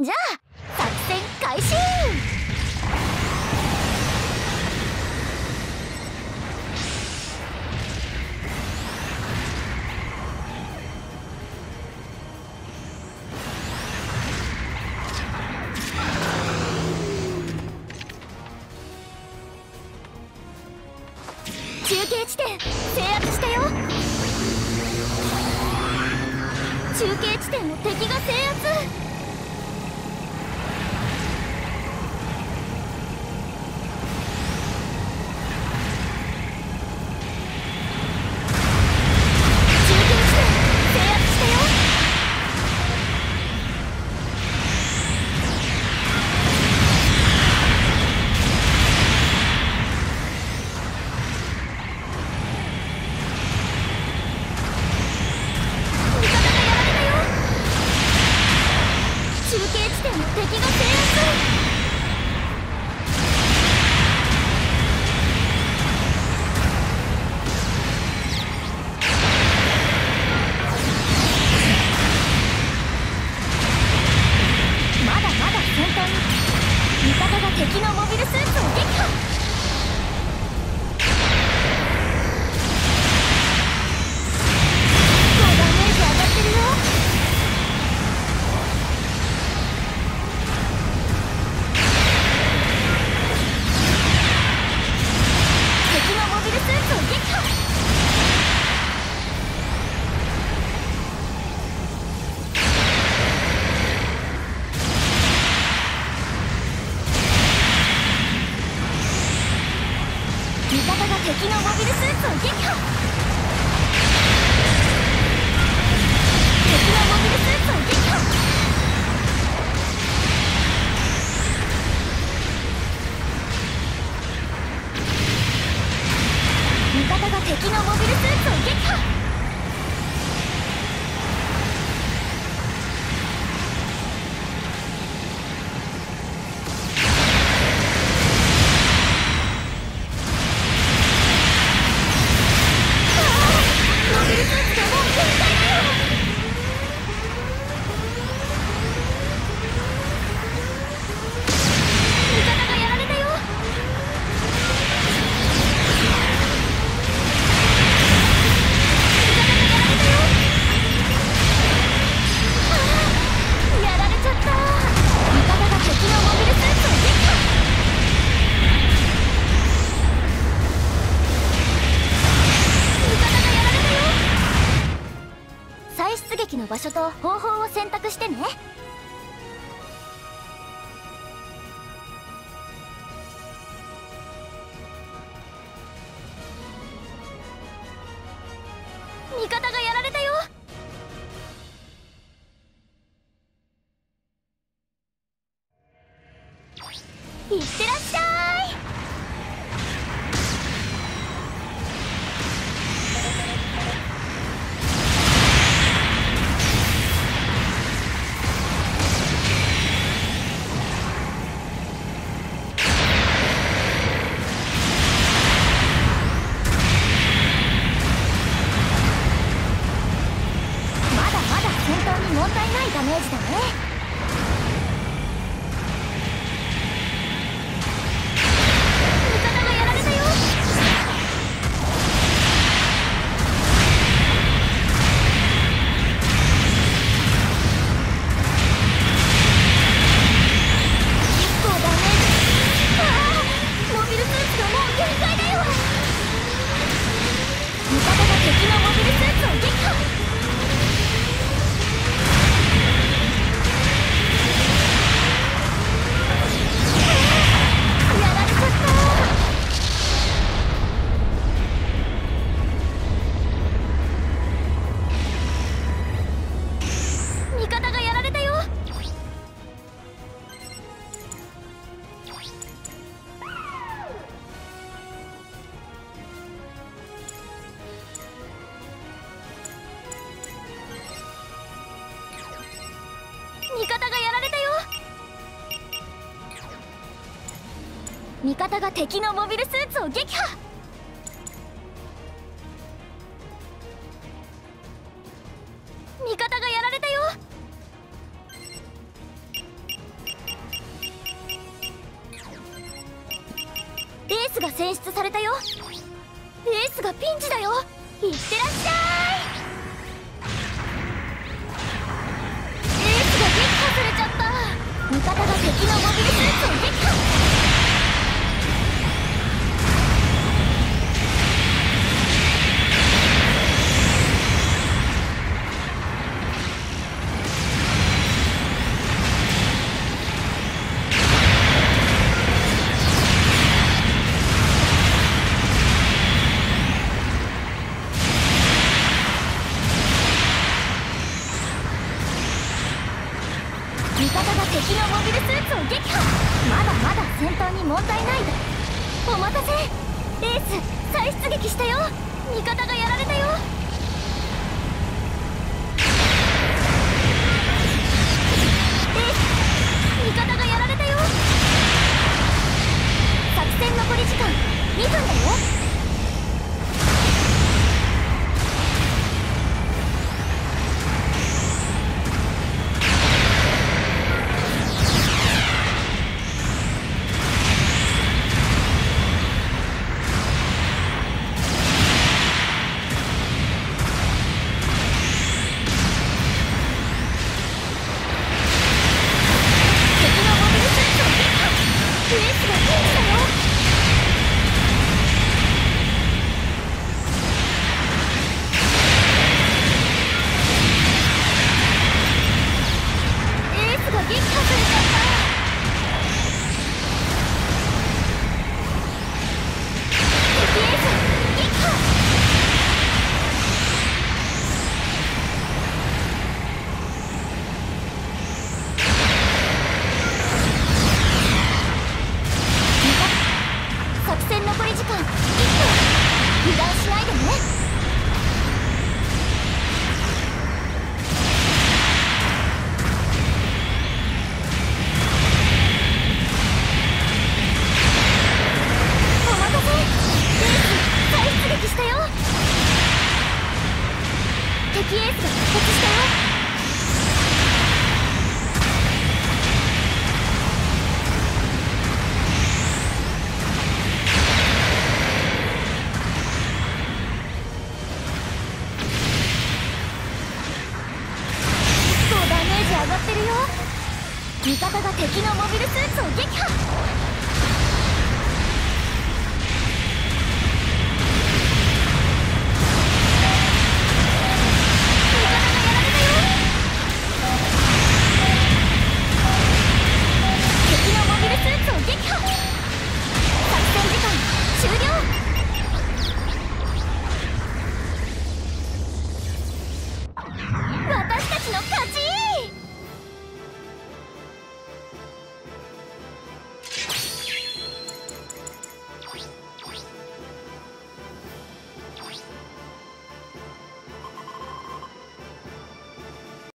じゃあ作戦開始！中継地点制圧したよ。中継地点の敵が制圧。味方が敵のモビルスーツを撃破。敵のモビルスーツを撃破味方が敵のモビルスーツを撃破の場所と方法を選択してね。味方がやられたよ。いってらっしゃい。問題ないダメージだね。味方が敵のモビルスーツを撃破。味方がやられたよ。エースが選出されたよ。エースがピンチだよ。いってらっしゃい。エースが撃破されちゃった。味方が敵のモビルスーツないお待たせ。エース再出撃したよ。味方がやられたよ。エース味方がやられたよ。作戦残り時間2分だよ。敵エースが復活したよ。ダメージ上がってるよ。味方が敵のモビルスーツを撃破。